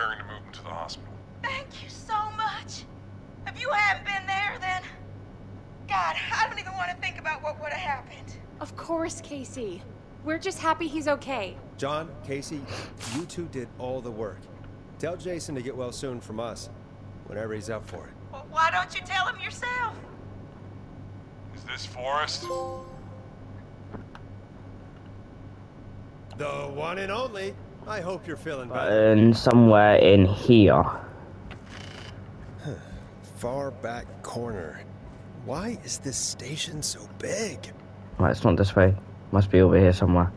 preparing to move him to the hospital. Thank you so much. If you hadn't been there, then... God, I don't even want to think about what would have happened. Of course, Casey. We're just happy he's okay. John, Casey, you two did all the work. Tell Jason to get well soon from us, whenever he's up for it. Well, why don't you tell him yourself? Is this Forrest? The one and only. I hope you're feeling better. Button somewhere in here. Far back corner. Why is this station so big? Right, it's not this way. Must be over here somewhere.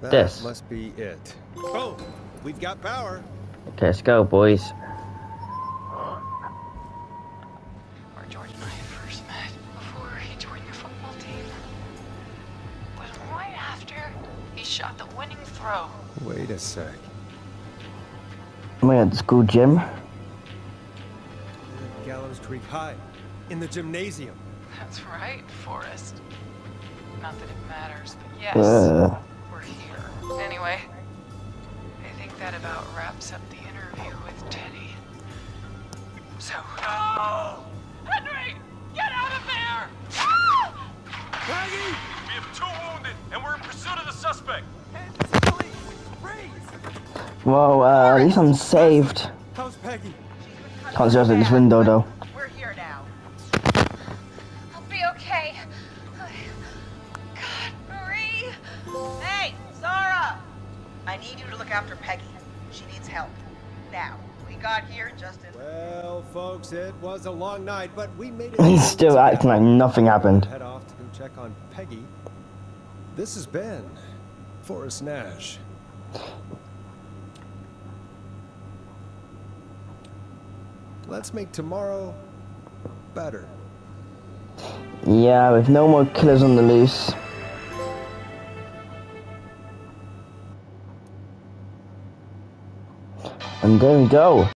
That This. must be it. Boom! We've got power. Okay, let's go, boys. He shot the winning throw. Wait a sec. Am I at the school gym? Gallows Creek High. In the gymnasium. That's right, Forrest. Not that it matters, but yes, Uh, we're here. Anyway, I think that about wraps up the interview with Teddy. So, no! Henry, get out of there! Ah! Peggy! We have two wounded, and we're in pursuit of the suspect. well, uh, at least I'm saved. How's Peggy? Can't see us at this window, though. We're here now. I'll be okay. God, Marie! Hey, Zara! I need you to look after Peggy. She needs help. Now, we got here just in... Well, folks, it was a long night, but we made it. He's still acting like nothing happened. Head off to go check on Peggy. This has been Forrest Nash. Let's make tomorrow better. Yeah, with no more killers on the loose. And there we go.